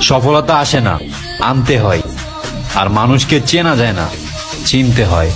সফলতা আসে না আনতে হয়। আর মানুষকে চেনা যায় না চিনতে হয়।